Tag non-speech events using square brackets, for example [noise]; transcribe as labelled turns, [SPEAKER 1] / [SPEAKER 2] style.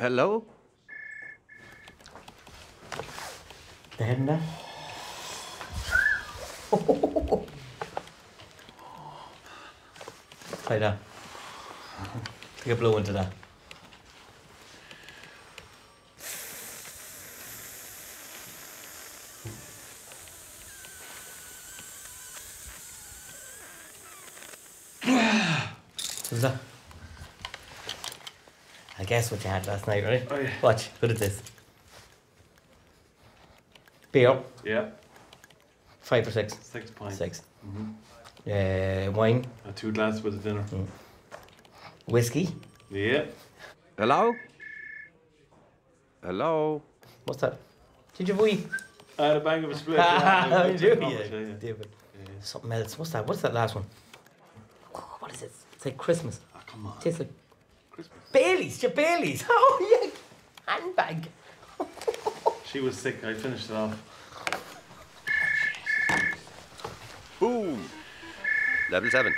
[SPEAKER 1] Hello?
[SPEAKER 2] The head in that. Try that. Take a blow into that? [sighs] I guess what you had last night, right?
[SPEAKER 3] Oh, yeah.
[SPEAKER 2] Watch, look at this. Beer,
[SPEAKER 3] Yeah,
[SPEAKER 2] five or six.
[SPEAKER 3] six pints.
[SPEAKER 2] 6
[SPEAKER 3] Mhm.
[SPEAKER 2] Uh, wine,
[SPEAKER 3] Uh, two glasses with the dinner.
[SPEAKER 2] whiskey.
[SPEAKER 3] Yeah.
[SPEAKER 1] Hello? Hello?
[SPEAKER 2] What's that? Did you wee?
[SPEAKER 3] I had a bang of a split.
[SPEAKER 2] Ah, [laughs]
[SPEAKER 3] yeah,
[SPEAKER 2] you
[SPEAKER 3] yeah,
[SPEAKER 2] do,
[SPEAKER 3] yeah,
[SPEAKER 2] yeah.
[SPEAKER 3] yeah, yeah.
[SPEAKER 2] David.
[SPEAKER 3] Yeah.
[SPEAKER 2] Something else. What's that? What's that last one? Oh, what is it? It's like Christmas.
[SPEAKER 3] Ah, come on.
[SPEAKER 2] Tastes like
[SPEAKER 3] Christmas.
[SPEAKER 2] Baileys. Your Baileys. [laughs] Oh yeah. Handbag.
[SPEAKER 3] She was sick. I finished it off.
[SPEAKER 1] Boom! Level 7.